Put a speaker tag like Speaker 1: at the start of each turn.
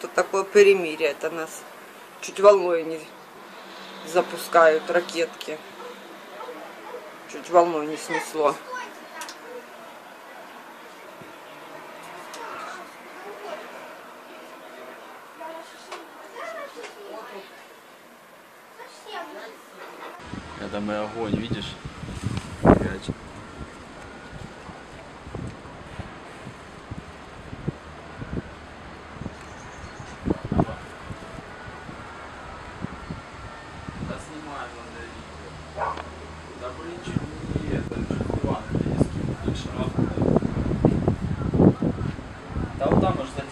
Speaker 1: тут такое перемирие. Это нас чуть волной не запускают ракетки. Чуть волной не снесло.
Speaker 2: Это мы огонь, видишь? Горячий. Вот там аж за.